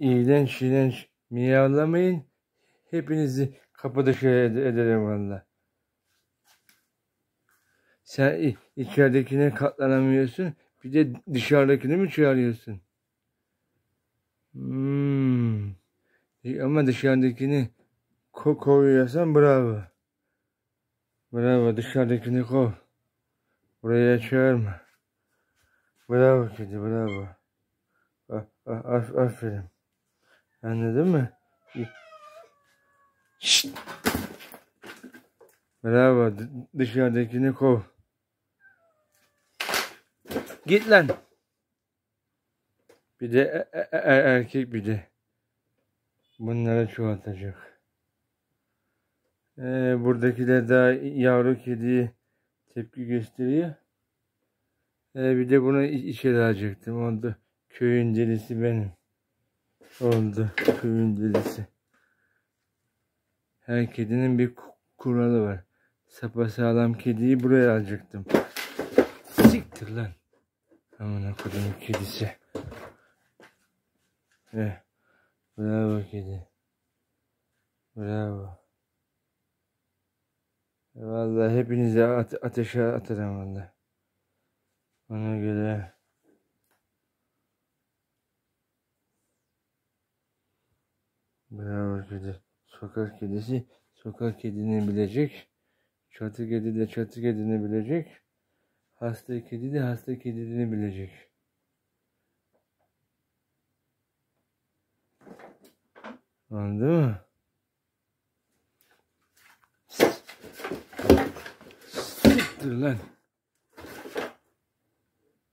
İğrenç iğrenç miyavlamayın. Hepinizi kapı dışı ed- ederim valla. Sen içeridekine katlanamıyorsun. Bir de dışarıdakini mi çağırıyorsun? Hmm. Ama dışarıdakini ko kovuyorsan bravo. Bravo dışarıdakini kov. Buraya çağırma. Bravo kedi bravo. A- a- af- aferin. Anladın mı? Şşt. Bravo dışarıdakini kov. Git lan. Bir de e- e- e- erkek bir de. Bunları çoğaltacak. Ee, buradakiler daha yavru kediye tepki gösteriyor. Ee, bir de bunu içeri alacaktım. Oldu. Köyün delisi benim. Oldu. Köyün delisi. Her kedinin bir ku- kuralı var. Sapasağlam kediyi buraya alacaktım. Siktir lan. Aman kodumun kedisi. Eh. Bravo kedi. Bravo. Vallahi hepinizi ate- ateşe atarım vallahi. Ona göre. Bravo kedi. Sokak kedisi sokak kedini bilecek. Çatı kedi de çatı kedini bilecek. Hasta kedi de hasta kedini bilecek. Anladın mı? Siktir lan.